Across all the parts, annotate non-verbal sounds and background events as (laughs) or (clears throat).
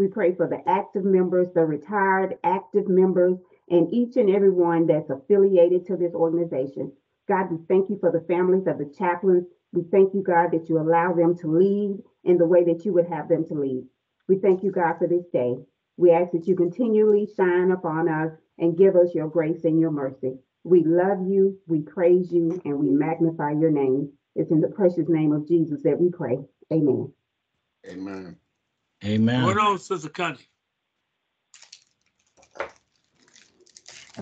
We pray for the active members, the retired active members, and each and every one that's affiliated to this organization. God, we thank you for the families of the chaplains. We thank you, God, that you allow them to lead in the way that you would have them to lead. We thank you, God, for this day. We ask that you continually shine upon us and give us your grace and your mercy. We love you, we praise you, and we magnify your name. It's in the precious name of Jesus that we pray. Amen. Amen. Amen. Going on, Sister Connie.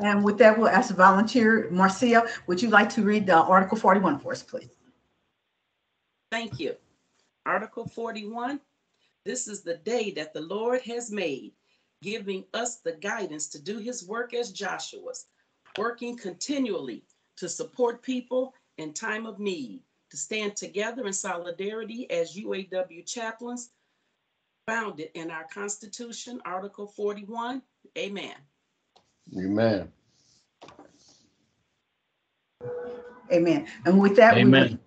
And with that, we'll ask volunteer Marcia, would you like to read the Article 41 for us, please? Thank you. Article 41. This is the day that the Lord has made, giving us the guidance to do his work as Joshua's, working continually to support people in time of need, to stand together in solidarity as UAW chaplains, founded in our Constitution, Article 41. Amen. Amen. Amen. And with that, we will- Amen.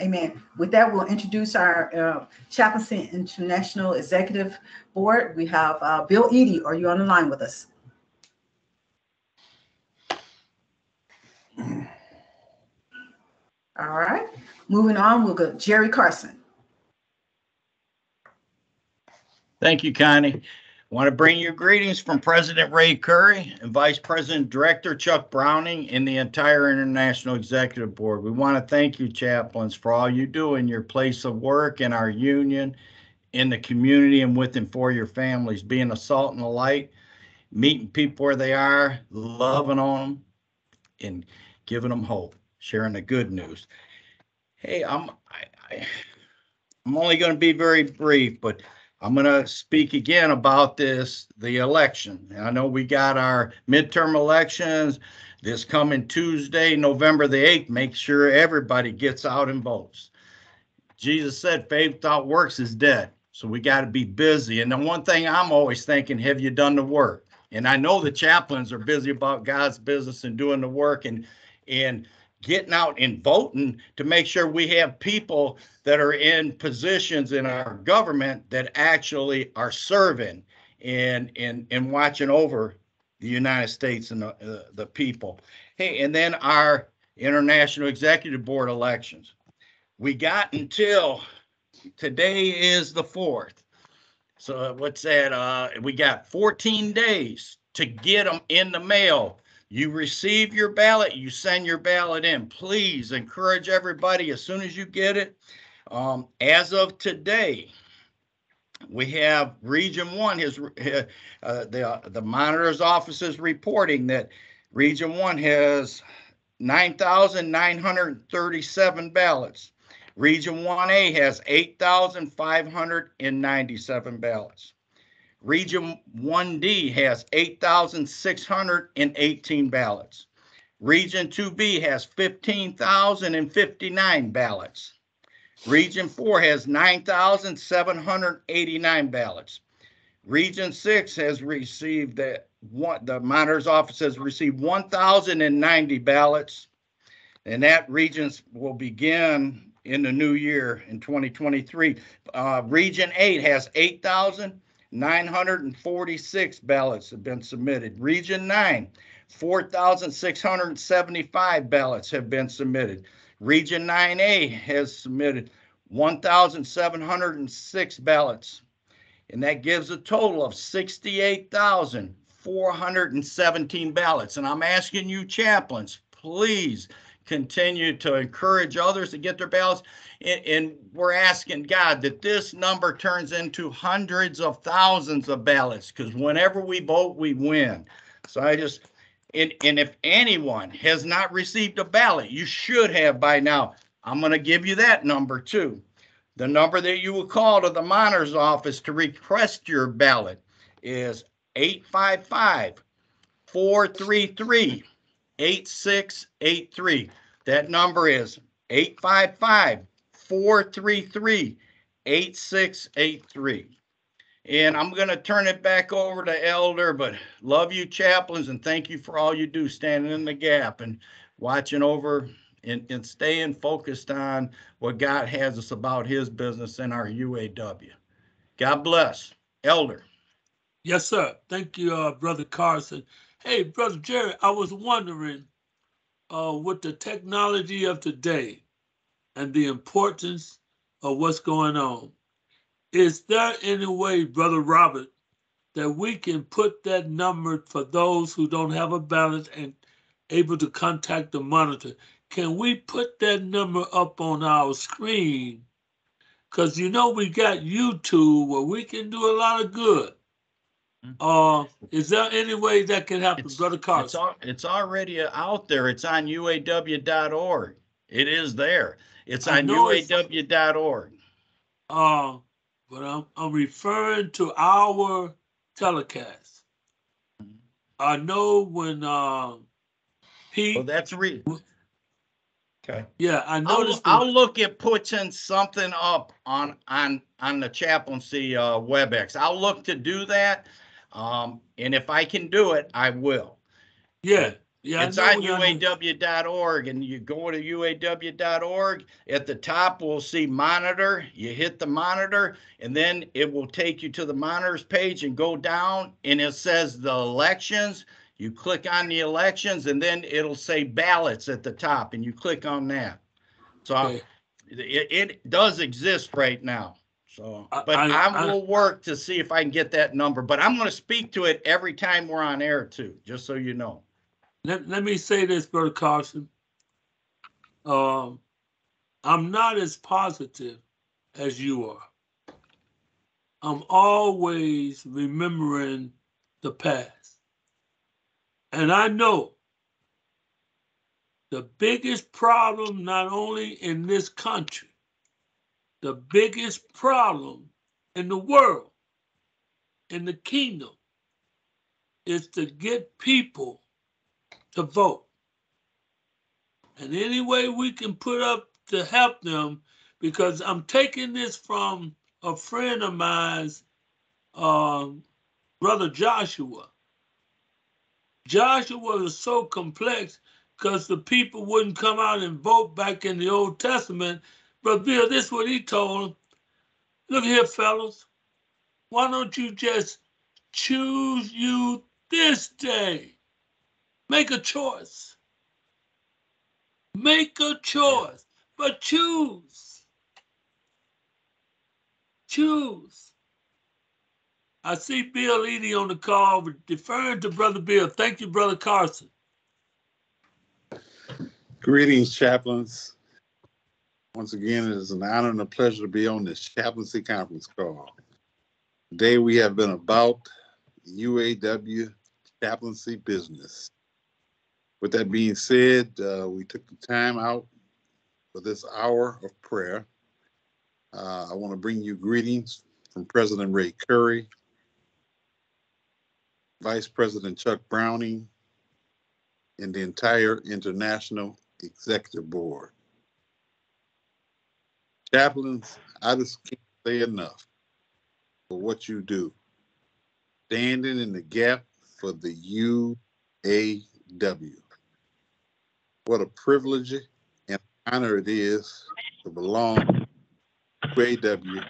Amen. With that, we'll introduce our uh, Chaplaincy International Executive Board. We have uh, Bill Eady. Are you on the line with us? All right. Moving on, we'll go Jerry Carson. Thank you, Connie. I Want to bring you greetings from President Ray Curry and Vice President Director Chuck Browning and the entire International Executive Board. We want to thank you, chaplains, for all you do in your place of work, in our union, in the community, and with and for your families, being a salt and a light, meeting people where they are, loving on them, and giving them hope, sharing the good news. Hey, I'm I, I'm only going to be very brief, but I'm going to speak again about this, the election. I know we got our midterm elections this coming Tuesday, November the 8th. Make sure everybody gets out and votes. Jesus said, faith without works is dead. So we got to be busy. And the one thing I'm always thinking, have you done the work? And I know the chaplains are busy about God's business and doing the work and and getting out and voting to make sure we have people that are in positions in our government that actually are serving and and and watching over the United States and the uh, the people. Hey, and then our international executive board elections. We got until today is the fourth. So what's that? Uh, we got 14 days to get them in the mail. You receive your ballot, you send your ballot in. Please encourage everybody as soon as you get it. Um, as of today, we have Region One has uh, the the monitor's office is reporting that Region One has nine thousand nine hundred thirty-seven ballots. Region One A has eight thousand five hundred and ninety-seven ballots. Region 1D has 8,618 ballots. Region 2B has 15,059 ballots. Region 4 has 9,789 ballots. Region 6 has received the one, the monitor's office has received 1,090 ballots. And that regions will begin in the new year in 2023. Uh, Region 8 has 8,000. 946 ballots have been submitted. Region 9, 4,675 ballots have been submitted. Region 9A has submitted 1,706 ballots. And that gives a total of 68,417 ballots. And I'm asking you, chaplains, please continue to encourage others to get their ballots. And, and, we're asking God that this number turns into hundreds of thousands of ballots because whenever we vote, we win. So I just, and, and if anyone has not received a ballot, you should have by now. I'm going to give you that number too. The number that you will call to the monitor's office to request your ballot is 855 433 8683. That number is 855 433 8683. And I'm going to turn it back over to Elder, but love you, chaplains, and thank you for all you do standing in the gap and watching over and, and staying focused on what God has us about his business and our UAW. God bless. Elder. Yes, sir. Thank you, uh, Brother Carson. Hey, Brother Jerry, I was wondering, uh, with the technology of today and the importance of what's going on, is there any way, Brother Robert, that we can put that number for those who don't have a balance and able to contact the monitor? Can we put that number up on our screen? Because you know we got YouTube where we can do a lot of good. Uh, is there any way that can happen, It's- Brother It's, Carson? al- it's already out there. It's on uaw.org. It is there. It's I on it's- uaw.org. Uh, but I'm, I'm referring to our telecast. I know when, uh, he, Well, that's re. Okay. yeah, I I'll, noticed. I'll look at putting something up on, on, on the chaplaincy, uh, WebEx. I'll look to do that. Um, and if I can do it, I will. Yeah, yeah. It's on uaw.org and you go to uaw.org. At the top, we'll see monitor. You hit the monitor and then it will take you to the monitors page and go down and it says the elections. You click on the elections and then it'll say ballots at the top and you click on that. So Okay. it, it does exist right now. So, but I- I I- will work to see if I can get that number, but I'm going to speak to it every time we're on air too, just so you know. Let, let me say this, Brother Carson. Um, I'm not as positive as you are. I'm always remembering the past. And I know the biggest problem, not only in this country, the biggest problem in the world, in the kingdom, is to get people to vote. And any way we can put up to help them, because I'm taking this from a friend of mine's, um, brother Joshua. Joshua was so complex because the people wouldn't come out and vote back in the Old Testament. But Bill, this is what he told them. Look here, fellas. Why don't you just choose you this day? Make a choice. Make a choice, but choose. Choose. I see Bill Eady on the call, deferring to Brother Bill. Thank you, Brother Carson. Greetings, chaplains. Once again, it is an honor and a pleasure to be on this chaplaincy conference call. Today, we have been about UAW chaplaincy business. With that being said, uh, we took the time out for this hour of prayer. Uh, I want to bring you greetings from President Ray Curry, Vice President Chuck Browning, and the entire International Executive Board. Chaplains, I just can't say enough for what you do. Standing in the gap for the UAW. What a privilege and honor it is to belong to UAW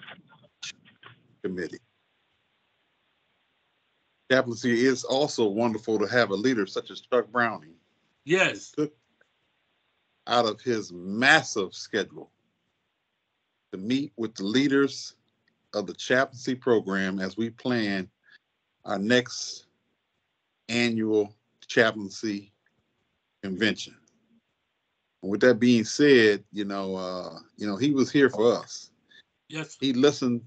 committee. Chaplaincy is also wonderful to have a leader such as Chuck Browning Yes, took out of his massive schedule to meet with the leaders of the chaplaincy program as we plan our next annual chaplaincy convention. With that being said, you know, uh, you know, he was here for us. yes, He listened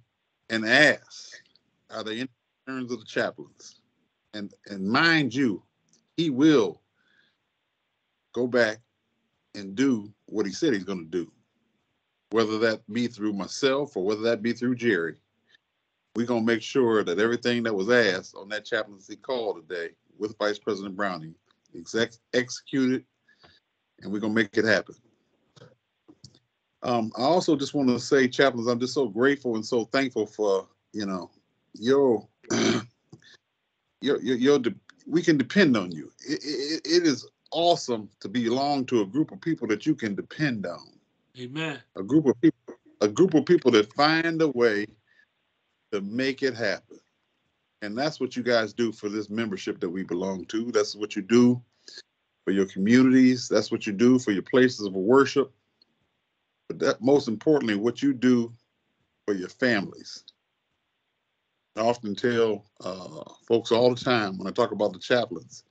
and asked, "Are there any concerns of the chaplains?" And and mind you, he will go back and do what he said he's going to do, whether that be through myself or whether that be through Jerry. We're going to make sure that everything that was asked on that chaplaincy call today with Vice President Browning exec- executed, and we're going to make it happen. Um, I also just want to say, chaplains, I'm just so grateful and so thankful for, you know, your, (clears throat) your, your, your de- we can depend on you. It, it, it is awesome to belong to a group of people that you can depend on. Amen. A group of people, a group of people that find a way to make it happen. And that's what you guys do for this membership that we belong to. That's what you do for your communities. That's what you do for your places of worship. But that most importantly, what you do for your families. I often tell uh, folks all the time when I talk about the chaplains,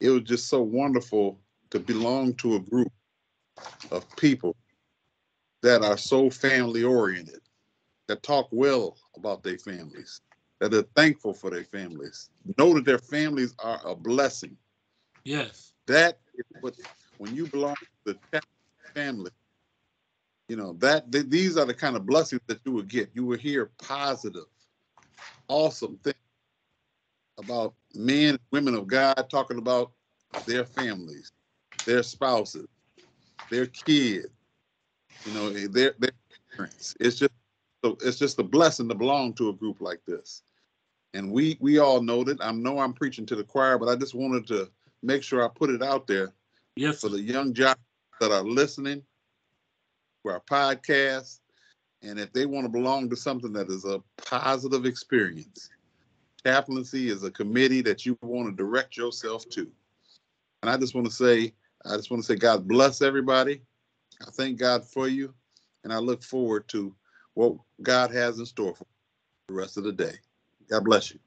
it was just so wonderful to belong to a group of people that are so family oriented, that talk well about their families, that are thankful for their families, know that their families are a blessing. Yes. That is what, when you belong to the family, you know, that th- these are the kind of blessings that you will get. You will hear positive, awesome things about men and women of God talking about their families, their spouses, their kids, you know, eh, their their parents. It's just so it's just a blessing to belong to a group like this. And we we all know that. I know I'm preaching to the choir, but I just wanted to make sure I put it out there Yes. for the young jocks that are listening to our podcast. And if they want to belong to something that is a positive experience, chaplaincy is a committee that you want to direct yourself to. And I just want to say, I just want to say, God bless everybody. I thank God for you. And I look forward to what God has in store for the rest of the day. God bless you.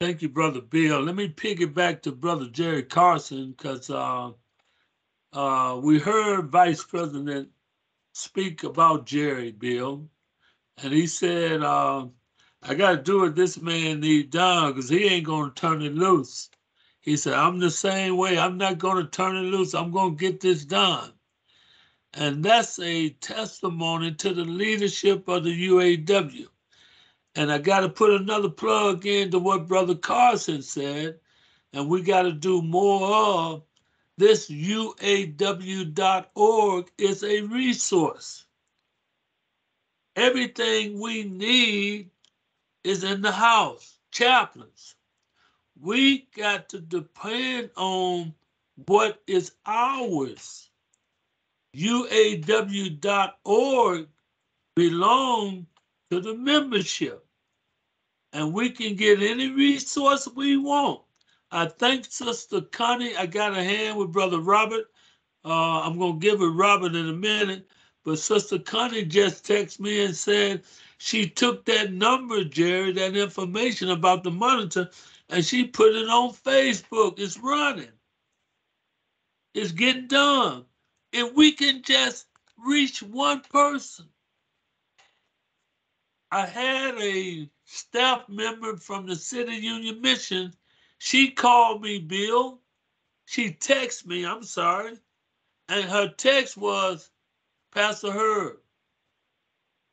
Thank you, Brother Bill. Let me piggyback to Brother Jerry Carson because uh, uh, we heard Vice President speak about Jerry Bill, and he said, uh, "I got to do what this man need done because he ain't going to turn it loose." He said, "I'm the same way. I'm not going to turn it loose. I'm going to get this done." And that's a testimony to the leadership of the UAW. And I got to put another plug into what Brother Carson said, and we got to do more of this. UAW.org is a resource. Everything we need is in the house. Chaplains. We got to depend on what is ours. UAW.org belong to the membership and we can get any resource we want. I thank Sister Connie. I got a hand with Brother Robert. Uh, I'm going to give it Robert in a minute. But Sister Connie just texted me and said she took that number, Jerry, that information about the monitor, and she put it on Facebook. It's running. It's getting done. If we can just reach one person. I had a staff member from the City Union Mission. She called me, Bill. She texted me, I'm sorry. And her text was, Pastor Herb,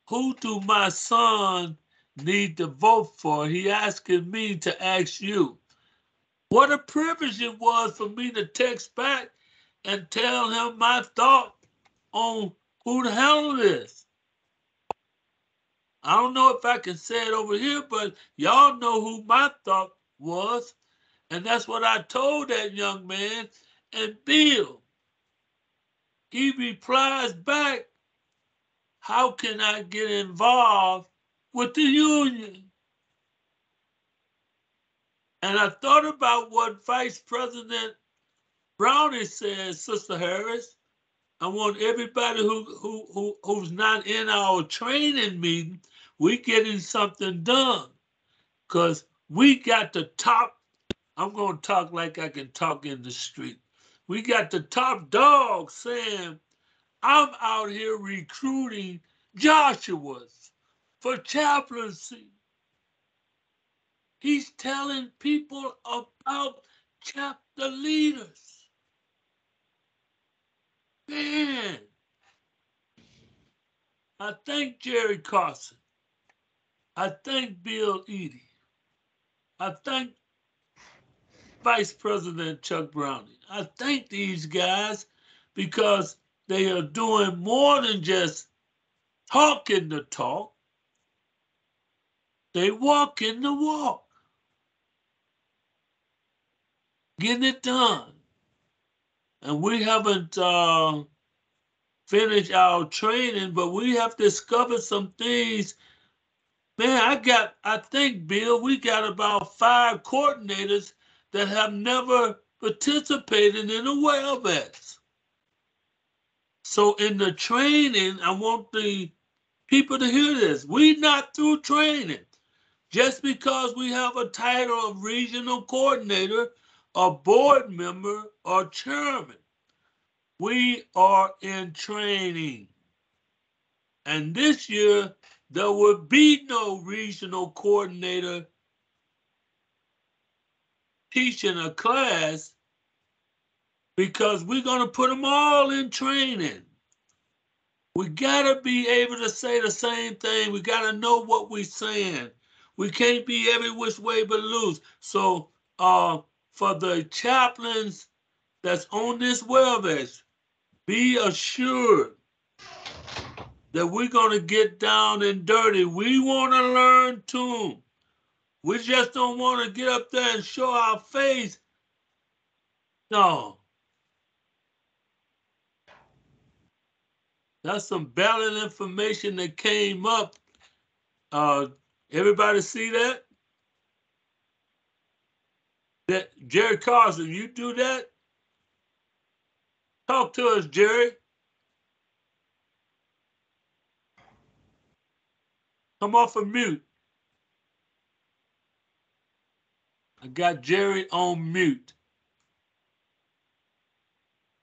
who do my son need to vote for? He asking me to ask you. What a privilege it was for me to text back and tell him my thought on who the hell it is. I don't know if I can say it over here, but y'all know who my thought was. And that's what I told that young man. And Bill, he replies back, How can I get involved with the union? And I thought about what Vice President Browning says, Sister Harris. I want everybody who, who, who who's not in our training meeting, we getting something done. Cause we got the top, I'm gonna talk like I can talk in the street. We got the top dog saying, I'm out here recruiting Joshua's for chaplaincy. He's telling people about chapter leaders. Man, I thank Jerry Carson. I thank Bill Eady. I thank Vice President Chuck Browning. I thank these guys because they are doing more than just talking the talk. They walk in the walk. Getting it done. And we haven't uh, finished our training, but we have discovered some things Man, I got, I think, Bill, we got about five coordinators that have never participated in a WebEx. So in the training, I want the people to hear this. We not through training. Just because we have a title of regional coordinator, a board member, or chairman, we are in training. And this year, there will be no regional coordinator teaching a class because we're going to put them all in training. We got to be able to say the same thing. We got to know what we're saying. We can't be every which way but loose. So, uh, for the chaplains that's on this WebEx, be assured that we're going to get down and dirty. We want to learn too. We just don't want to get up there and show our face. No. That's some ballot information that came up. Uh, everybody see that? That Jerry Carson, you do that? Talk to us, Jerry. Come off of mute. I got Jerry on mute.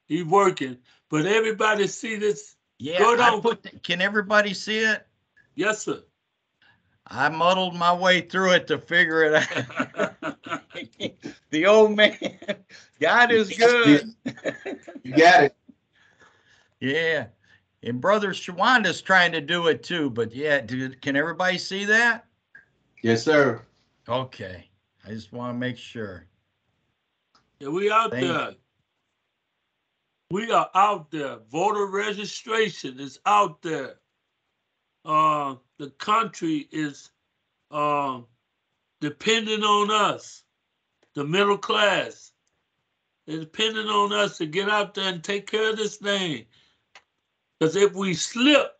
He working, but everybody see this? Yeah, I put, the- can everybody see it? Yes, sir. I muddled my way through it to figure it out. (laughs) The old man, (laughs) God is good. You got it. Yeah. And brother Shawanda's trying to do it too, but yeah, dude, can everybody see that? Yes, sir. Okay. I just want to make sure. Yeah, we out Thank you. there. We are out there. Voter registration is out there. Uh, the country is uh, depending on us, the middle class. They're depending on us to get out there and take care of this thing. Because if we slip,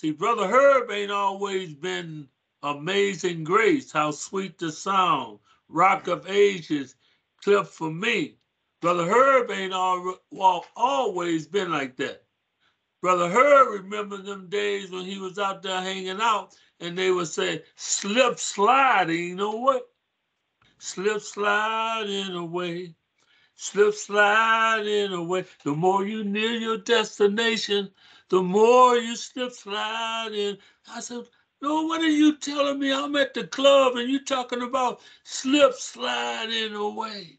see, Brother Herb ain't always been amazing grace, how sweet the sound, rock of ages, clip for me. Brother Herb ain't all, always been like that. Brother Herb remember them days when he was out there hanging out and they would say, slip sliding, you know what? Slip sliding away, slip sliding away. The more you near your destination, the more you slip sliding. I said, no, what are you telling me? I'm at the club and you're talking about slip sliding away.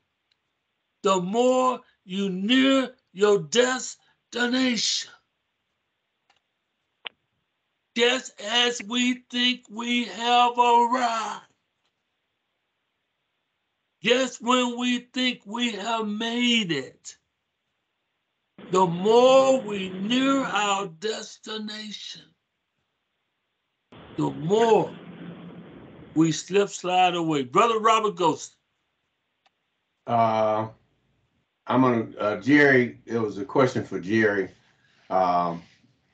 The more you near your destination. Just as we think we have arrived. Just when we think we have made it. The more we near our destination the more we slip slide away. Brother Robert Ghost. Uh, I'm gonna, uh, Jerry, it was a question for Jerry. Um,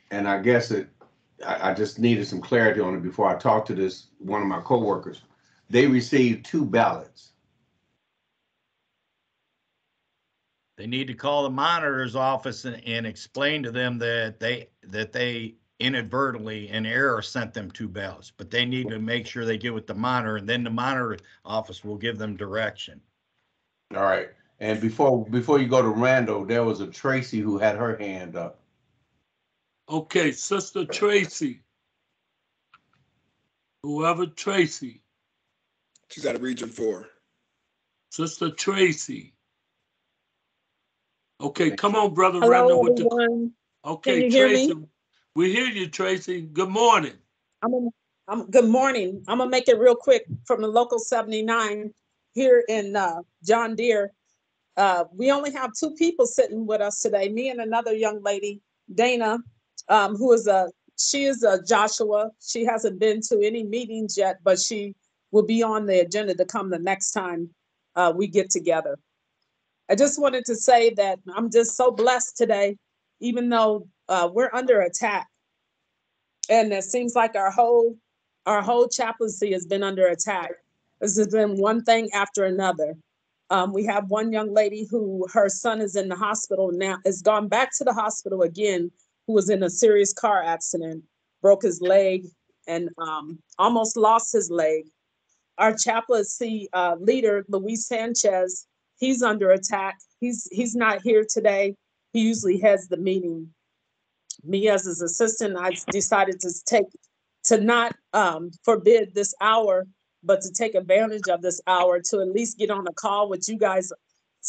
and I guess it, I, I just needed some clarity on it before I talked to this, one of my coworkers. They received two ballots. They need to call the monitor's office and, and explain to them that they, that they inadvertently in error sent them two ballots, but they need to make sure they get with the monitor and then the monitor office will give them direction. All right. And before, before you go to Randall, there was a Tracy who had her hand up. Okay, Sister Tracy. Whoever Tracy, She's out of Region Four. Sister Tracy. Okay, Thank come on, Brother Hello, Randall. With the, everyone. okay, you hear me? Tracy. We hear you, Tracy. Good morning. I'm, gonna- I'm, good morning. I'm gonna make it real quick from the local seventy-nine here in, uh, John Deere. Uh, we only have two people sitting with us today, me and another young lady, Dana, um, who is a, she is a Joshua. She hasn't been to any meetings yet, but she will be on the agenda to come the next time, uh, we get together. I just wanted to say that I'm just so blessed today, even though, uh, we're under attack. and it seems like our whole, our whole chaplaincy has been under attack. This has been one thing after another. Um, we have one young lady who her son is in the hospital now, has gone back to the hospital again, who was in a serious car accident, broke his leg and um, almost lost his leg. Our chaplaincy uh, leader, Luis Sanchez, he's under attack. He's he's not here today. He usually heads the meeting. Me as his assistant, I decided to take to not um, forbid this hour, but to take advantage of this hour to at least get on a call with you guys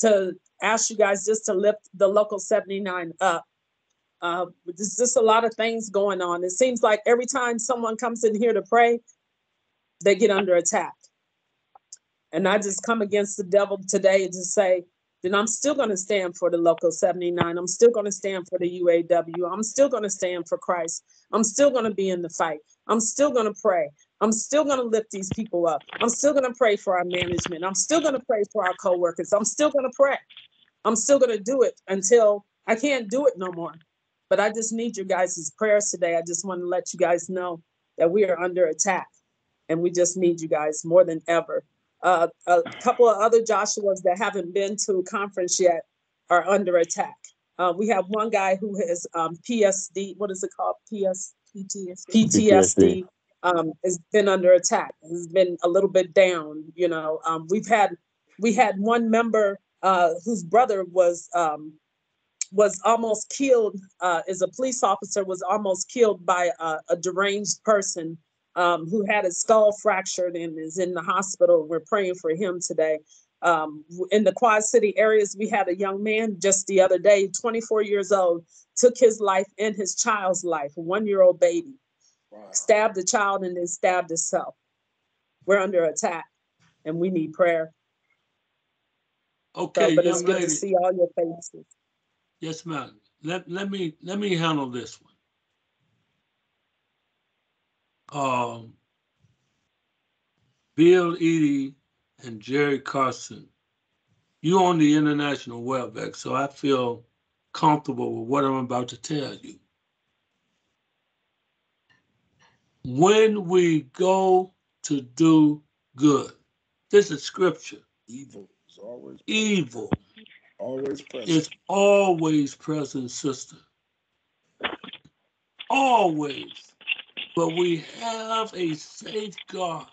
to ask you guys just to lift the local 79 up. Uh, there's just a lot of things going on. It seems like every time someone comes in here to pray, they get under attack. And I just come against the devil today to say, then I'm still going to stand for the local 79. I'm still going to stand for the UAW. I'm still going to stand for Christ. I'm still going to be in the fight. I'm still going to pray. I'm still going to lift these people up. I'm still going to pray for our management. I'm still going to pray for our coworkers. I'm still going to pray. I'm still going to do it until I can't do it no more. But I just need your guys' prayers today. I just want to let you guys know that we are under attack and we just need you guys more than ever. Uh, a couple of other Joshuas that haven't been to a conference yet are under attack. Uh, we have one guy who has um, PSD, what is it called? PS, PTSD. PTSD um, has been under attack. Has been a little bit down. You know, um, we've had we had one member uh, whose brother was um, was almost killed. Uh, as a police officer, was almost killed by a, a deranged person um, who had his skull fractured and is in the hospital. We're praying for him today. Um, in the Quad City areas, we had a young man just the other day, 24 years old, took his life and his child's life, one-year-old baby Wow. stabbed the child and then stabbed himself. We're under attack and we need prayer. So, Okay, but it's good to see all your faces. Yes, ma'am. Let, let me, let me handle this one. Um, Bill Eady and Jerry Carson, you on the international WebEx, so I feel comfortable with what I'm about to tell you. When we go to do good, this is scripture, Evil is always evil always present. is always present, sister. Always. But we have a safeguard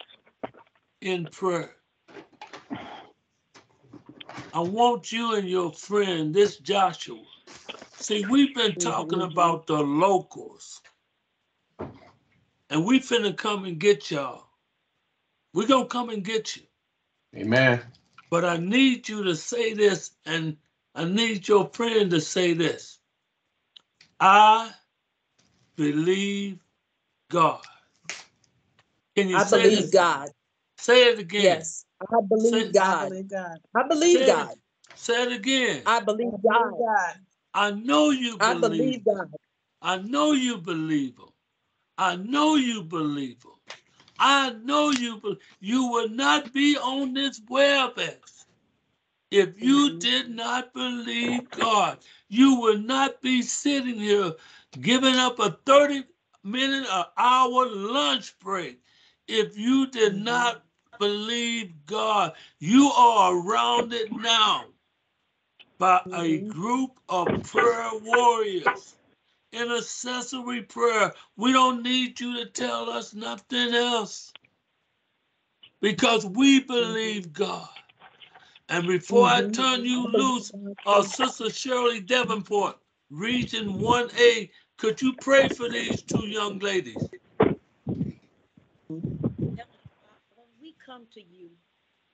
in prayer. I want you and your friend, this Joshua. See, we've been talking about the locals. And we finna come and get y'all. we gonna come and get you. Amen. But I need you to say this, and I need your friend to say this. I believe God. Can you say I say believe it? God. Say it again. Yes, I Say- believe God. God. I believe Say it- God. Say it again. I believe God. God. I know you believe. I believe. believe God. I know you believe him. I know you believe him. I know you. Be- you would not be on this WebEx if you Mhm. did not believe God. You would not be sitting here giving up a 30 minute or hour lunch break if you did Mhm. not believe God. You are around it now by a Mhm. group of prayer warriors intercessory prayer. We don't need you to tell us nothing else because we believe God. And before I Mhm. turn you loose, God. uh, Sister Shirley Davenport, Region 1A, could you pray for these two young ladies? When we come to you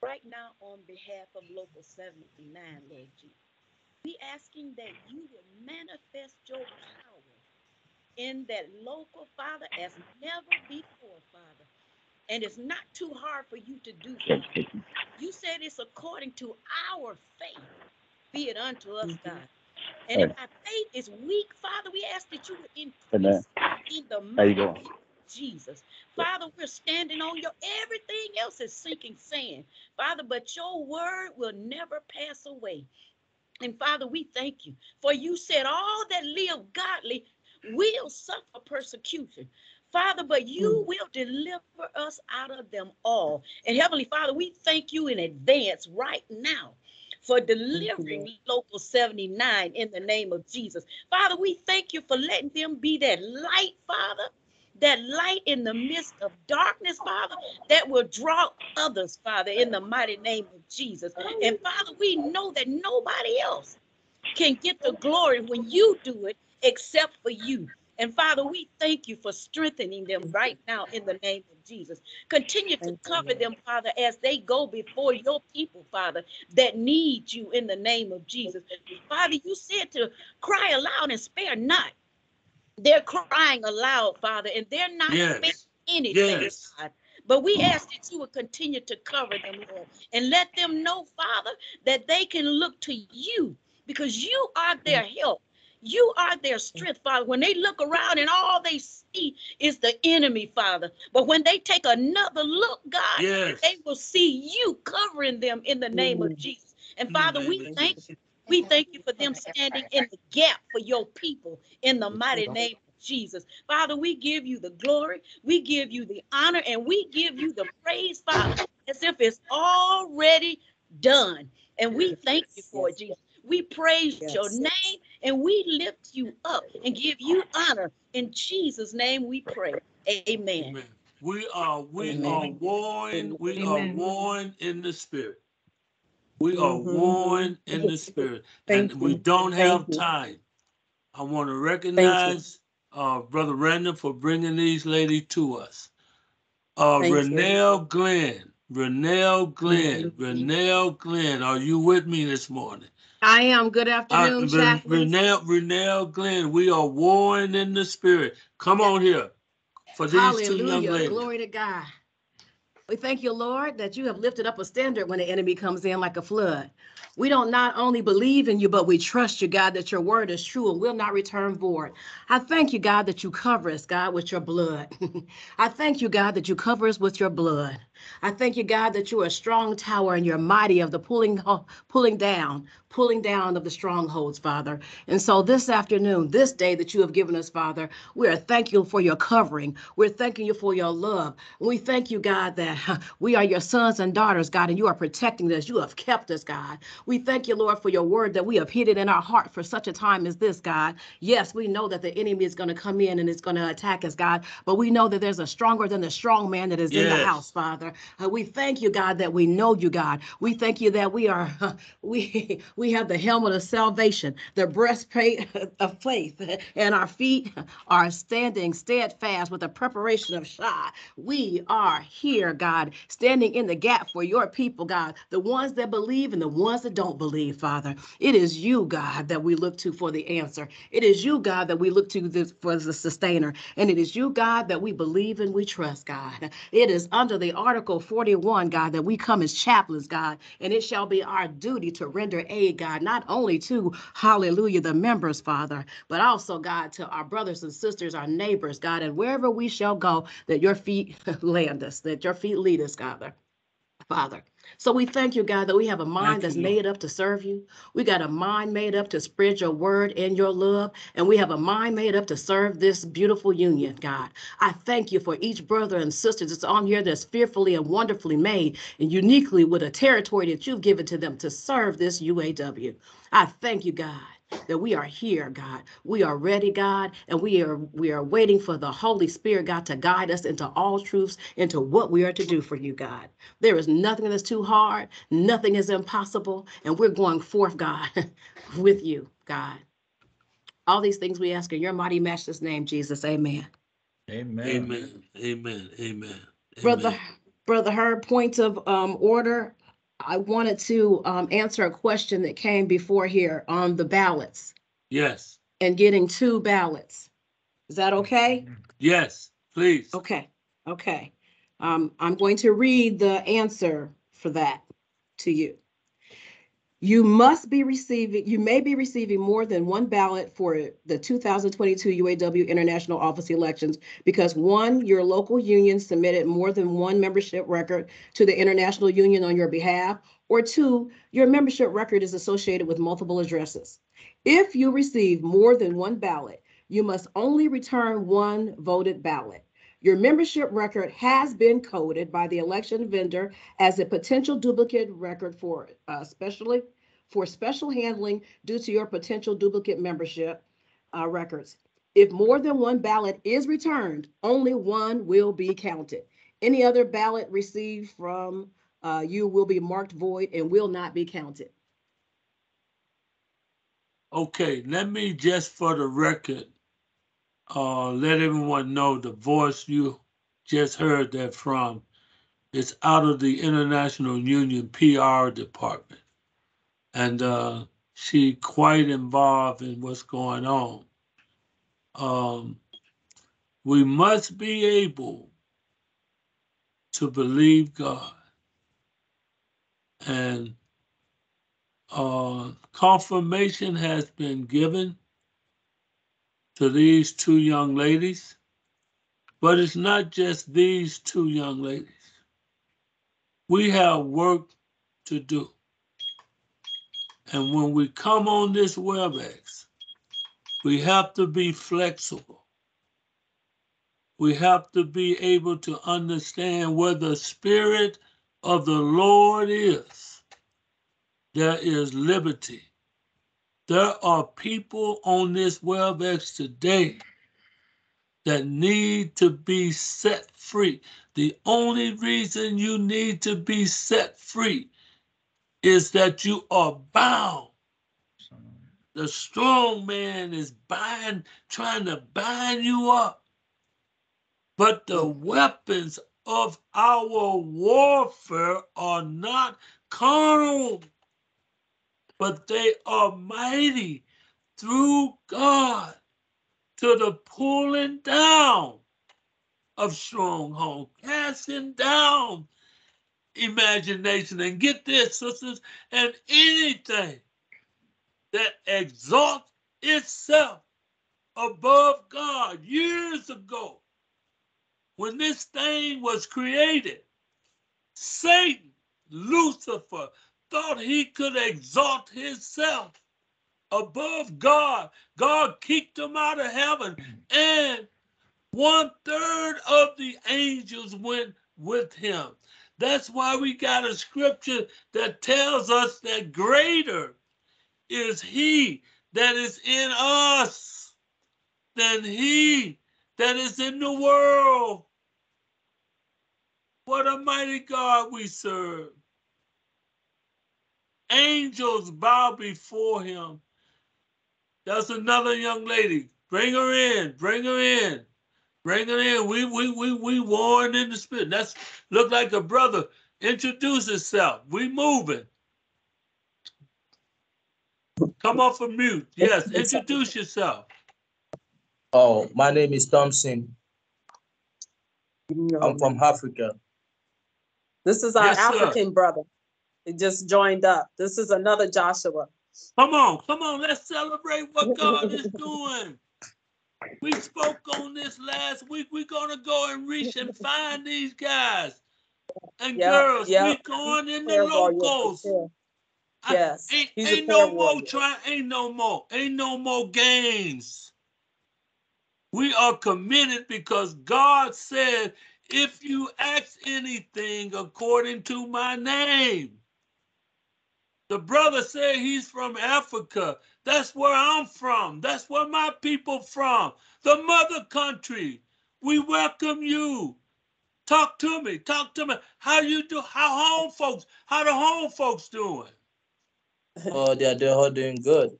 right now on behalf of Local 79, Lord Jesus, we asking that you will manifest your power in that local, Father, as never before, Father. And it's not too hard for you to do, Father. You said it's according to our faith, be it unto us, Mhm. God. And if our faith is weak, Father, we ask that you would Amen. increase in the mighty Jesus. Father, we're standing on your everything else is sinking sand. Father, but your word will never pass away. And Father, we thank you for you said all that live godly will suffer persecution. Father, but you Mm. will deliver us out of them all. And Heavenly Father, we thank you in advance right now for delivering Local 79 in the name of Jesus. Father, we thank you for letting them be that light, Father, that light in the midst of darkness, Father, that will draw others, Father, in the mighty name of Jesus. And Father, we know that nobody else can get the glory when you do it except for you. And Father, we thank you for strengthening them right now in the name of Jesus. Continue to cover them, Father, as they go before your people, Father, that need you in the name of Jesus. Father, you said to cry aloud and spare not. They're crying aloud, Father, and they're not sparing anything, Yes. God. But we ask that you would continue to cover them, Lord, and let them know, Father, that they can look to you because you are their help. You are their strength, Father. When they look around and all they see is the enemy, Father. But when they take another look, God, Yes. they will see you covering them in the name of Mhm. Jesus. And Father, name we thank you. We thank you for them standing in the gap for your people in the mighty name of Jesus. Father, we give you the glory, we give you the honor, and we give you the praise, Father, as if it's already done. And we thank you for it, Jesus. We praise your name and we lift you up and give you honor. In Jesus' name we pray. Amen. Amen. We are we Amen. are warned. We are Amen. warned in the spirit. We are Mhm. warned in the spirit, and Thank we don't Thank have you. time. I want to recognize uh, Brother Randall for bringing these ladies to us. Uh, Renelle Glenn, Renelle Glenn, Mhm. Renelle Glenn, are you with me this morning? I am. Good Uh, afternoon, Ren- chaplain. Renelle, Renelle Glenn, we are warned in the spirit. Come on here for these two young Hallelujah. ladies. Glory to God. We thank you, Lord, that you have lifted up a standard when the enemy comes in like a flood. We don't not only believe in you, but we trust you, God, that your word is true and will not return void. I thank you, God, that you cover us, God, with your blood. (laughs) I thank you, God, that you cover us with your blood. I thank you, God, that you are a strong tower and you're mighty of the pulling, pulling down, pulling down of the strongholds, Father. And so this afternoon, this day that you have given us, Father, we are thankful for your covering. We're thanking you for your love. We thank you, God, that (laughs) we are your sons and daughters, God, and you are protecting us. You have kept us, God. We thank you, Lord, for your word that we have hid it in our heart for such a time as this, God. Yes, we know that the enemy is going to come in and is going to attack us, God, but we know that there's a stronger than the strong man that is in the house, Father. Uh, we thank you, God, that we know you, God. We thank you that we are, (laughs) we (laughs) we have the helmet of salvation, the breastplate (laughs) of faith, and our feet are standing steadfast with the preparation of Shah. We are here, God, standing in the gap for your people, God, the ones that believe and the ones that don't believe, Father. It is you, God, that we look to for the answer. It is you, God, that we look to this, for the sustainer. And it is you, God, that we believe and we trust, God. It is under the Article 41, God, that we come as chaplains, God, and it shall be our duty to render aid, God, not only to, hallelujah, the members, Father, but also, God, to our brothers and sisters, our neighbors, God, and wherever we shall go, that your feet (laughs) land us, that your feet lead us, God. Father. So we thank you, God, that we have a mind that's made up to serve you. We got a mind made up to spread your word and your love. And we have a mind made up to serve this beautiful union, God. I thank you for each brother and sister that's on here that's fearfully and wonderfully made and uniquely with a territory that you've given to them to serve this UAW. I thank you, God that we are here, God. We are ready, God, and we are we are waiting for the Holy Spirit, God, to guide us into all truths, into what we are to do for you, God. There is nothing that's too hard, nothing is impossible, and we're going forth, God, (laughs) with you, God. All these things we ask in your mighty master's name, Jesus. Amen. Amen. Amen. Amen. Amen. Brother, Amen. Brother Herb, point of um, order. I wanted to um, answer a question that came before here on the ballots Yes. and getting two ballots. Is that okay? Yes. Please. Okay, okay. Um, I'm going to read the answer for that to you. You must be receiving, you may be receiving more than one ballot for the two thousand twenty-two UAW International Office elections because one, your local union submitted more than one membership record to the International Union on your behalf, or two, your membership record is associated with multiple addresses. If you receive more than one ballot, you must only return one voted ballot. Your membership record has been coded by the election vendor as a potential duplicate record for, uh, for special handling due to your potential duplicate membership, uh, records. If more than one ballot is returned, only one will be counted. Any other ballot received from, uh, you will be marked void and will not be counted. Okay, let me just for the record, uh, let everyone know the voice you just heard that from is out of the International Union PR department. And, uh, she quite involved in what's going on. Um, we must be able to believe God. And uh, confirmation has been given to these two young ladies, but it's not just these two young ladies. We have work to do. And when we come on this WebEx, we have to be flexible. We have to be able to understand where the Spirit of the Lord is. There is liberty. There are people on this WebEx today that need to be set free. The only reason you need to be set free is that you are bound. The strong man is bind, trying to bind you up. But the weapons of our warfare are not carnal, but they are mighty through God to the pulling down of stronghold, casting down imagination. And get this, sisters, and anything that exalts itself above God years ago when this thing was created, Satan, Lucifer, thought he could exalt himself above God. God kicked him out of heaven, and one third of the angels went with him. That's why we got a scripture that tells us that greater is he that is in us than he that is in the world. What a mighty God we serve. Angels bow before him. That's another young lady. Bring her in. Bring her in. Bring her in. We we we we warring in the spirit. That's look like a brother. Introduce himself. We moving. Come off of mute. Yes, introduce yourself. Oh, my name is Thompson. I'm from Africa. This is our Yes, sir. African brother. He just joined up. This is another Joshua. Come on, come on, let's celebrate what God is doing. We spoke on this last week. We're gonna go and reach and find these guys and Yeah, girls. yeah. We going in the locals. sure. I- Yes, Ain't, ain't no more warrior. try. Ain't no more. Ain't no more games. We are committed because God said, "If you ask anything according to my name." The brother said he's from Africa. That's where I'm from. That's where my people from. The mother country. We welcome you. Talk to me. Talk to me. How you do? How home folks? How the home folks doing? Oh, they're, they're all doing good.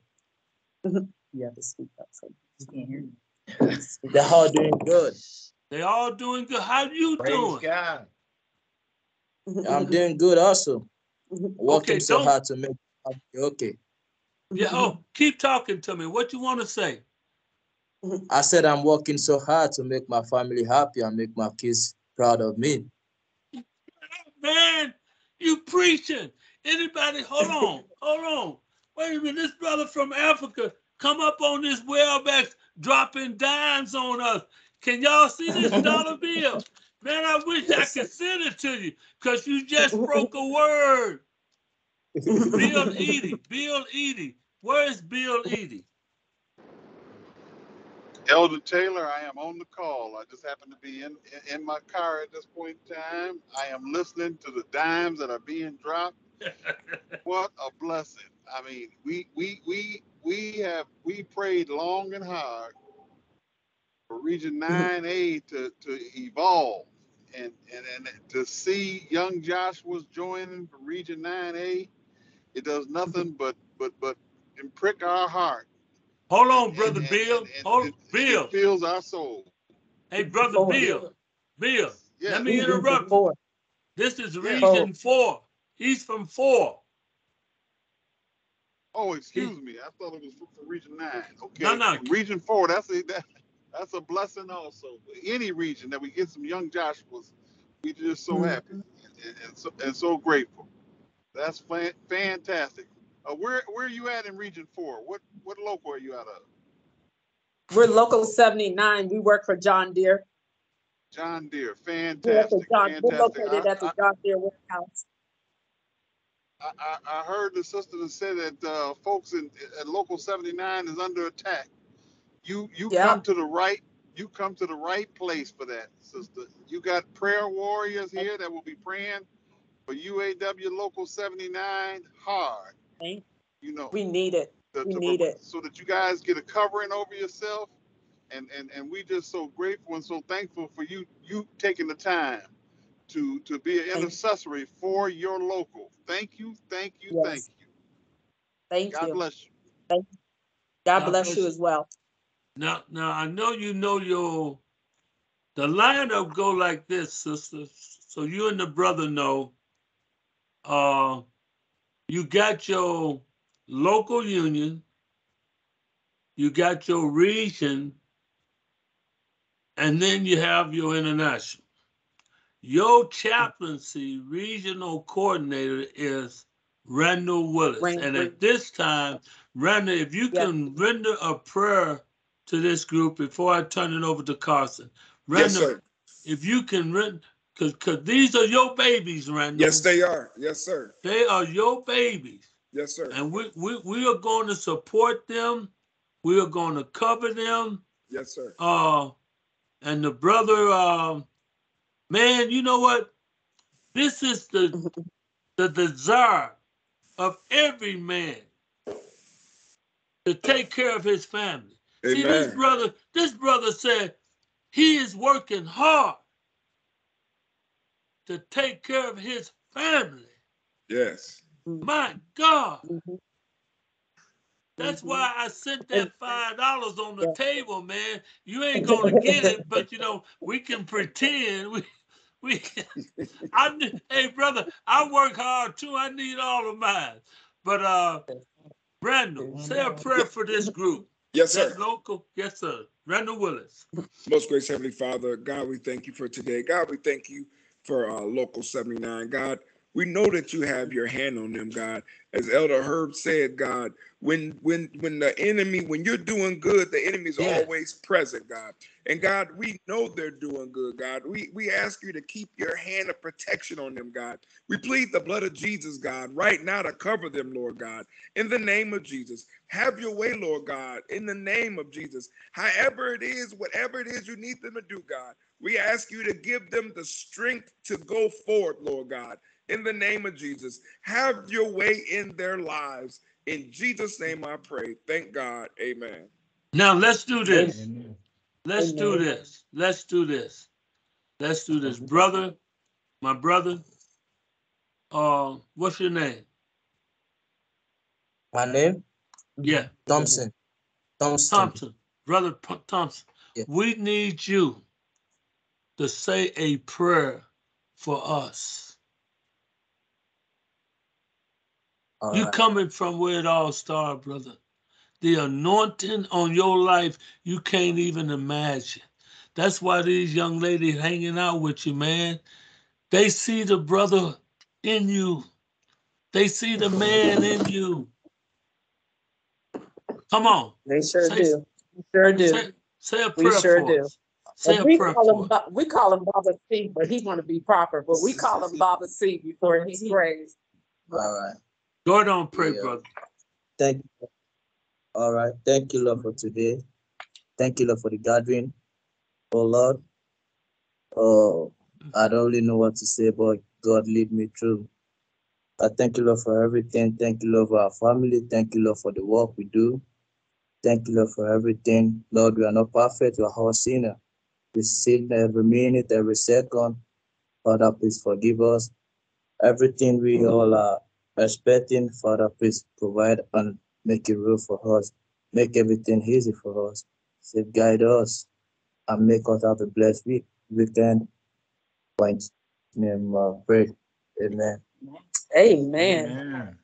You have to speak up. so you can't hear you. They're all doing good. They all doing good. How you Praise doing? God. I'm doing good also. Mm-hmm. Working Okay, so hard to make okay. Yeah. Oh, keep talking to me. What you want to say? Mm-hmm. I said I'm working so hard to make my family happy and make my kids proud of me. Man, you preaching. Anybody, hold (laughs) on, hold on. Wait a minute, this brother from Africa come up on this WebEx dropping dimes on us. Can y'all see this dollar bill? Man, I wish I could send it to you because you just broke a word. Bill Eady, Bill Eady. Where is Bill Eady? Elder Taylor, I am on the call. I just happen to be in, in, in my car at this point in time. I am listening to the dimes that are being dropped. (laughs) What a blessing. I mean, we we we we have we prayed long and hard for Region (laughs) mm-hmm. 9A to, to evolve and, and and to see young Joshua's joining for Region 9A, it does nothing but but but imprick our heart. Hold on, brother and- Bill. and- and Hold, it- Bill. It fills our soul. Hey, brother Four. Bill. Bill. Yes. Let me interrupt. Four. This is Yeah. Region oh. Four. He's from Four. Oh, excuse me. I thought it was for, for Region Nine. Okay. No, no. Region Four. That's it. that, that's a blessing also. Any region that we get some young Joshua's, we just so happy and, and so and so grateful. That's fan, fantastic. Uh, where where are you at in Region Four? What what local are you out of? We're local seventy-nine. We work for John Deere. John Deere. We're at the Fantastic. We're located I, at the I, John Deere warehouse. I, I heard the sister that said that uh, folks in at local 79 is under attack. You you Yeah. come to the right you come to the right place for that, sister. You got prayer warriors here that will be praying for UAW local 79 hard. Thank- You know, We need it. to- we to- need it. so that you guys get a covering over yourself. And, and and we just so grateful and so thankful for you you taking the time to to be an Thank- intercessory for your local. Thank you, thank you, Yes. thank you. Thank God you. God bless you. God God bless bless you you. as well. Now, now I know you know your the lineup go like this, sister. So you and the brother know. Uh, you got your local union, you got your region, and then you have your international. Your chaplaincy regional coordinator is Randall Willis. And at this time, Randall, if you can render a prayer to this group before I turn it over to Carson. Yes, Randall, sir. if you can because because these are your babies, Randall. Yes, they are. Yes, sir. They are your babies. Yes, sir. And we, we, we are going to support them. We are going to cover them. Yes, sir. Uh, and the brother, um, man, you know what? This is the the desire of every man to take care of his family. See, this brother, this brother said he is working hard to take care of his family. Yes. My God. Mhm. That's Mhm. why I sent that five dollars on the Yeah. table, man. You ain't (laughs) gonna get it, but you know we can pretend. We, we. (laughs) I ne- hey brother, I work hard too. I need all of mine. But uh, Randall, say a prayer for this group. Yes, sir. Local, yes sir. Randall Willis. Most gracious Heavenly Father, God, we thank you for today. God, we thank you for uh, Local 79. God, we know that you have your hand on them, God. As Elder Herb said, God, when when when the enemy, when you're doing good, the enemy's Yeah. always present, God. And God, we know they're doing good, God. We we ask you to keep your hand of protection on them, God. We plead the blood of Jesus, God, right now to cover them, Lord God. In the name of Jesus, have your way, Lord God. In the name of Jesus, however it is, whatever it is you need them to do, God, we ask you to give them the strength to go forward, Lord God. In the name of Jesus, have your way in their lives. In Jesus' name I pray. Thank God. Amen. Now let's do this. Amen. Let's do this. Let's do this. Let's do this, brother. My brother. Uh, what's your name? My name Yeah, Thompson. Thompson. Thompson, brother P- Thompson. Yeah. We need you to say a prayer for us. All You right. coming from where it all started, brother. The anointing on your life, you can't even imagine. That's why these young ladies hanging out with you, man. They see the brother in you. They see the man in you. Come on. They sure Say- do. Sure do. Say, say a We prayer sure for do. us. Say a we prayer call him. We call him Baba C, but he want to be proper, but we call him Baba C before he prays. All right. Go ahead and pray, Yeah. brother. Thank you. All right. Thank you, Lord, for today. Thank you, Lord, for the gathering. Oh Lord. Oh, I don't really know what to say, but God lead me through. I thank you, Lord, for everything. Thank you, Lord, for our family. Thank you, Lord, for the work we do. Thank you, Lord, for everything. Lord, we are not perfect. We are all sinner. We sin every minute, every second. Father, please forgive us. Everything we mm. all are expecting, Father, please provide and make it real for us. Make everything easy for us. Save guide us and make us have a blessed week, weekend. Point name uh, pray. Amen. Amen. Amen.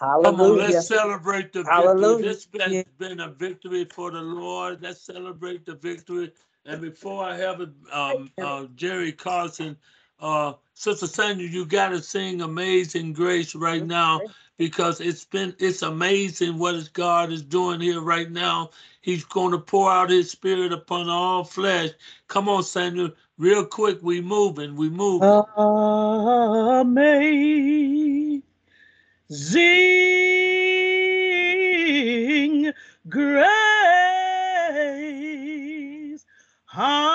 Come on, Hallelujah. let's celebrate the victory. This has been a victory for the Lord. Let's celebrate the victory. And before I have it, um, uh, Jerry Carson, uh, Sister Sandra, you got to sing "Amazing Grace" right now because it's been it's amazing what is God is doing here right now. He's going to pour out His Spirit upon all flesh. Come on, Sandra, real quick. We moving. We moving. Amazing grace, how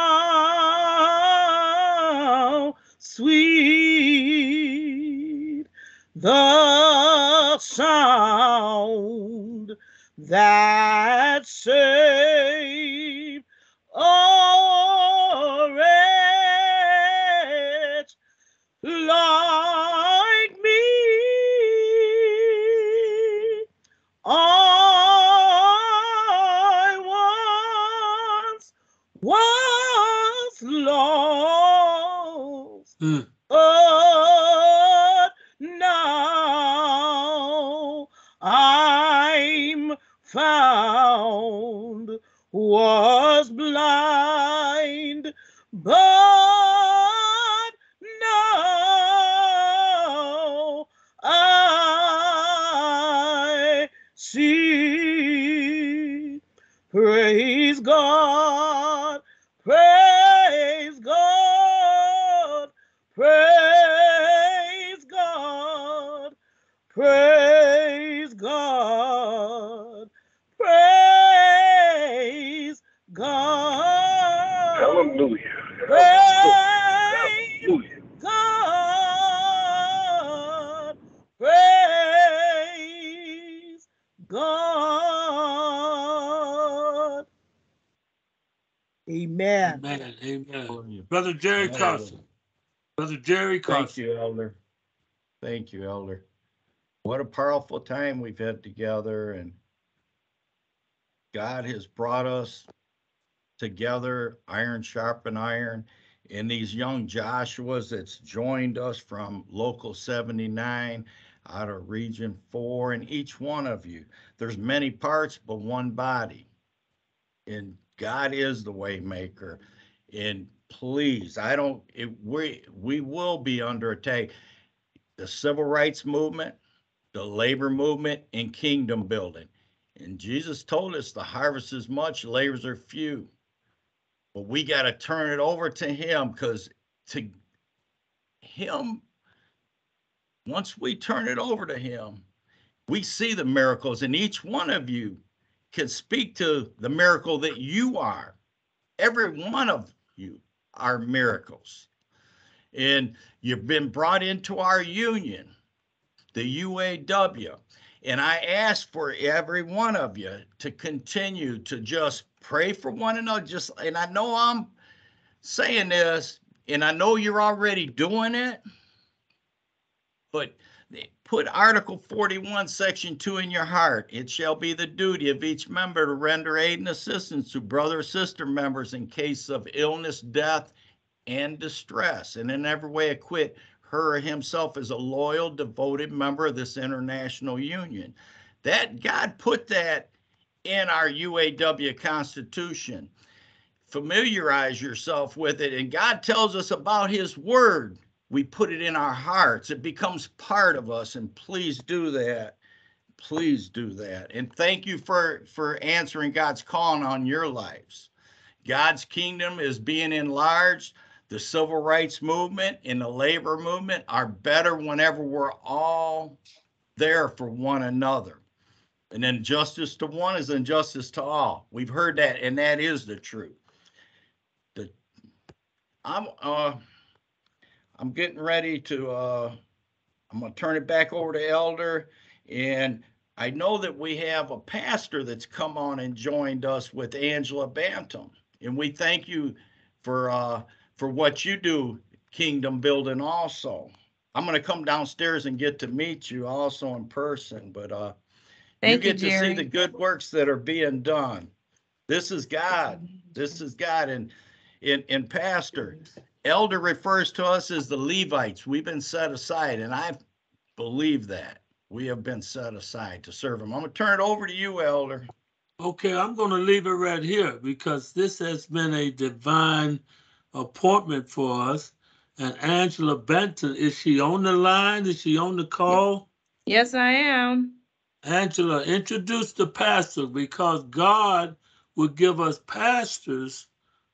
the sound that saved a wretch like me. I once was lost, Mm. Thank you, Elder. Thank you, Elder. What a powerful time we've had together and God has brought us together, iron sharpen iron, and these young Joshuas that's joined us from local 79 out of region four, and each one of you. There's many parts, but one body. And God is the way maker. And please, I don't, it, we, we will be under attack. The civil rights movement, the labor movement, and kingdom building. And Jesus told us the harvest is much, labors are few. But we got to turn it over to Him because to Him, once we turn it over to Him, we see the miracles, and each one of you can speak to the miracle that you are. Every one of you are miracles. And you've been brought into our union, the UAW. And I ask for every one of you to continue to just pray for one another. Just and I know I'm saying this, and I know you're already doing it, but put Article 41, Section 2 in your heart. It shall be the duty of each member to render aid and assistance to brother or sister members in case of illness, death, and distress, and in every way acquit her or himself as a loyal, devoted member of this international union. That God put that in our UAW Constitution. Familiarize yourself with it, and God tells us about His Word. We put it in our hearts, it becomes part of us, and please do that. Please do that. And thank you for, for answering God's calling on your lives. God's kingdom is being enlarged. The civil rights movement and the labor movement are better whenever we're all there for one another. And injustice to one is injustice to all. We've heard that, and that is the truth. The, I'm, uh, I'm getting ready to, uh, I'm gonna turn it back over to Elder. And I know that we have a pastor that's come on and joined us with Angela Bantam. And we thank you for, uh, for what you do, kingdom building also. I'm gonna come downstairs and get to meet you also in person, but, uh, you Thank you, get to see the good works that are being done. This is God. This is God. And in, in pastor, elder refers to us as the Levites. We've been set aside and I believe that. We have been set aside to serve him. I'm gonna turn it over to you, elder. Okay, I'm going to leave it right here because this has been a divine appointment for us. And Angela Benton, is she on the line? Is she on the call? Yes, I am. Angela, introduce the pastor because God will give us pastors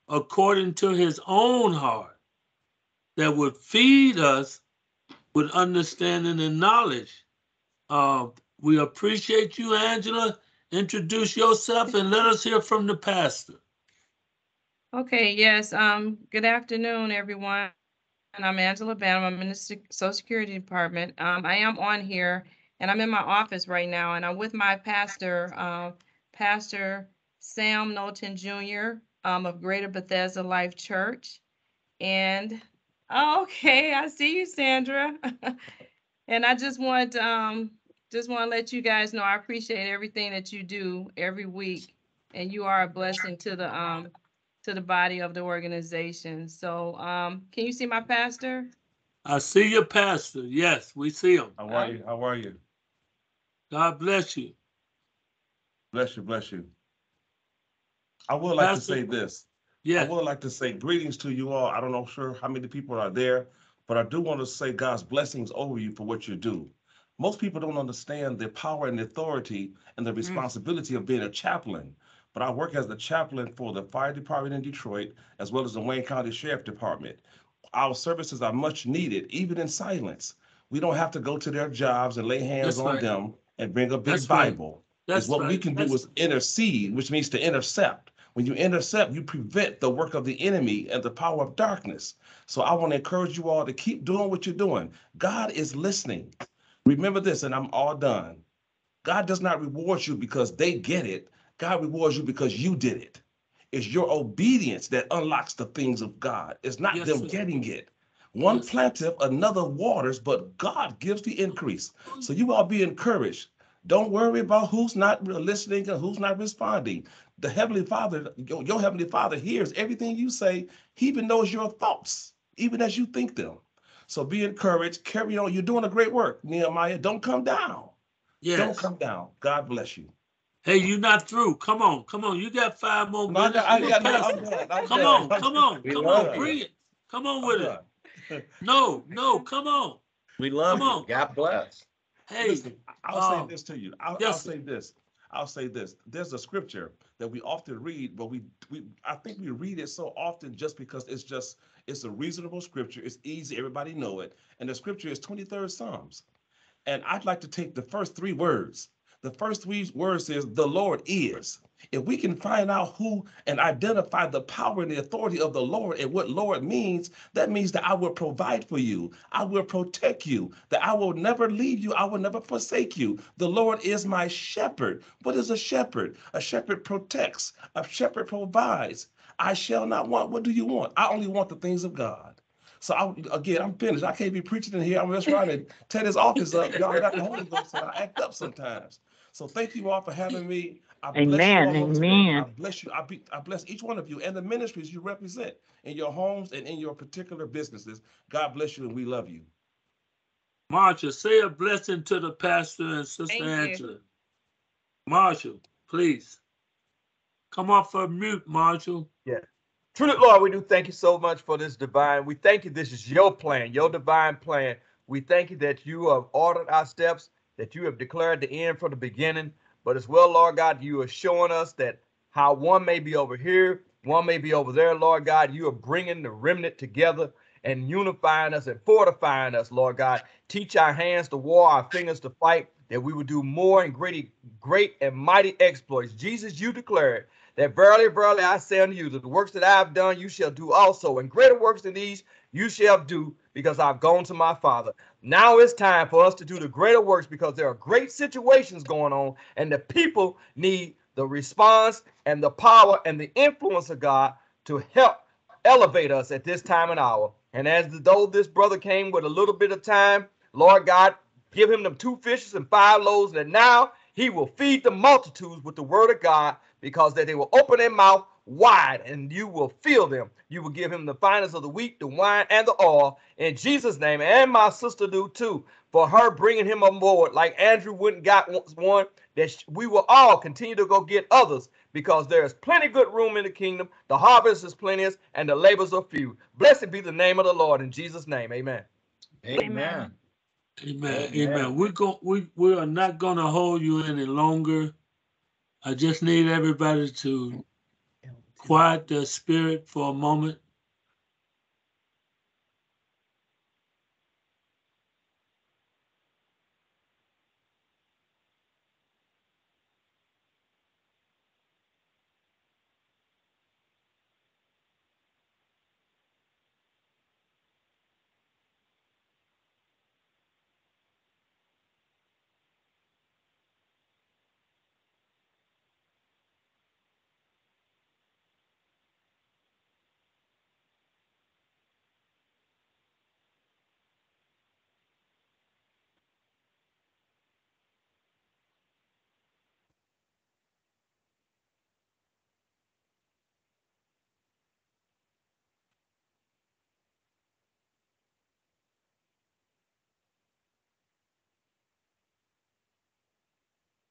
according to his own heart that would feed us with understanding and knowledge. Uh, we appreciate you, Angela. Introduce yourself and let us hear from the pastor. Okay, yes, um, good afternoon, everyone. And I'm Angela Bantam. I'm in the Social Security Department. Um, I am on here and I'm in my office right now and I'm with my pastor, uh, Pastor Sam Knowlton Jr. um, of Greater Bethesda Life Church. And, okay, I see you, Sandra. (laughs) And I just want, to, um, just want to let you guys know, I appreciate everything that you do every week. And you are a blessing to the, um, to the body of the organization. So, um, can you see my pastor? I see your pastor. Yes, we see him. How are you? How are you? God bless you. Bless you, bless you. I would like to say this. Yeah. I would like to say greetings to you all. I don't know sure how many people are there, but I do want to say God's blessings over you for what you do. Most people don't understand the power and the authority and the Mm. responsibility of being a chaplain. But I work as the chaplain for the fire department in Detroit, as well as the Wayne County Sheriff Department. Our services are much needed, even in silence. We don't have to go to their jobs and lay hands That's on right. them and bring a big That's right. Bible. That's is what we right. can do is intercede, which means to intercept. When you intercept, you prevent the work of the enemy and the power of darkness. So I want to encourage you all to keep doing what you're doing. God is listening. Remember this, and I'm all done. God does not reward you because they get it. God rewards you because you did it. It's your obedience that unlocks the things of God. It's not Yes, them sir. getting it. One Yes. planteth, another waters, but God gives the increase. So you all be encouraged. Don't worry about who's not listening and who's not responding. The Heavenly Father, your, your Heavenly Father hears everything you say. He even knows your thoughts, even as you think them. So be encouraged. Carry on. You're doing a great work, Nehemiah. Don't come down. Don't come down. God bless you. Hey, you're not through. Come on, come on. You got five more No, I minutes. got, I got. I'm done. I'm Come done. on, come on, We come love on, bring it. Come on I'm with it. done. No, no, come on. We love Come on. you. God bless. Hey, Listen, I'll um, say this to you. I'll, I'll say this. I'll say this. There's a scripture that we often read, but we, we I think we read it so often just because it's just it's a reasonable scripture. It's easy. Everybody know it. And the scripture is 23rd Psalms. And I'd like to take the first three words. The first three words is the Lord is. If we can find out who and identify the power and the authority of the Lord and what Lord means, that means that I will provide for you. I will protect you, that I will never leave you. I will never forsake you. The Lord is my shepherd. What is a shepherd? A shepherd protects, a shepherd provides. I shall not want. What do you want? I only want the things of God. So I, again, I'm finished. I can't be preaching in here. I'm just trying to tear this office up. Y'all got the Holy Ghost, and I act up sometimes. So thank you all for having me. I bless you Amen, all amen. I bless you. I, be, I bless each one of you and the ministries you represent in your homes and in your particular businesses. God bless you, and we love you. Marsha, say a blessing to the pastor and Sister Thank you. Angela. Marshall, please. Come off of mute, Marshall. Yeah. Truly, Lord, we do thank you so much for this divine. We thank you. This is your plan, your divine plan. We thank you that you have ordered our steps, that you have declared the end from the beginning. But as well, Lord God, you are showing us that how one may be over here, one may be over there, Lord God. You are bringing the remnant together and unifying us and fortifying us, Lord God. Teach our hands to war, our fingers to fight, that we would do more and great, great and mighty exploits. Jesus, you declared that verily, verily, I say unto you, that the works that I have done, you shall do also, and greater works than these you shall do, because I've gone to my Father. Now it's time for us to do the greater works because there are great situations going on, and the people need the response and the power and the influence of God to help elevate us at this time and hour. And as though this brother came with a little bit of time, Lord God, give him them two fishes and five loaves, and now he will feed the multitudes with the word of God because that they will open their mouth wide and you will feel them. You will give him the finest of the wheat, the wine, and the oil in Jesus' name. And my sister do too for her bringing him on board like Andrew wouldn't got one that we will all continue to go get others because there is plenty good room in the kingdom. The harvest is plenteous and the labors are few. Blessed be the name of the Lord in Jesus' name. Amen. Amen. Amen. Amen. Amen. We're go we we are not gonna hold you any longer. I just need everybody to quiet their spirit for a moment.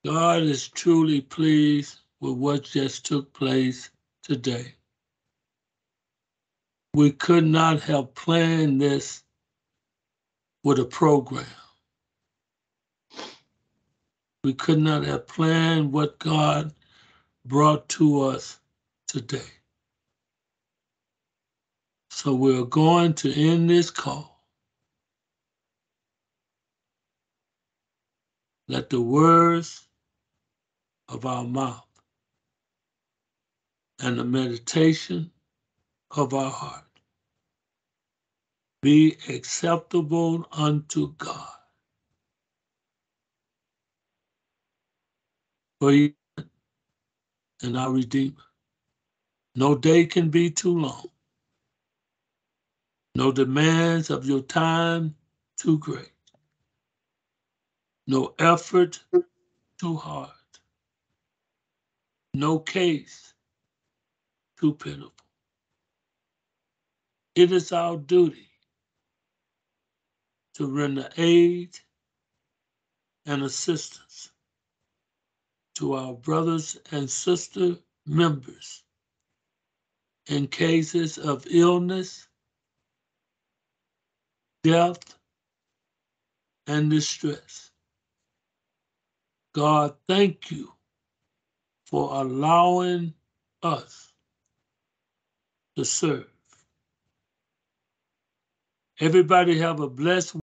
God is truly pleased with what just took place today. We could not have planned this with a program. We could not have planned what God brought to us today. So we're going to end this call. Let the words of our mouth and the meditation of our heart be acceptable unto God. For he and our Redeemer. No day can be too long. No demands of your time too great. No effort too hard. No case too pitiful. It is our duty to render aid and assistance to our brothers and sister members in cases of illness, death, and distress. God, thank you for allowing us to serve. Everybody have a blessed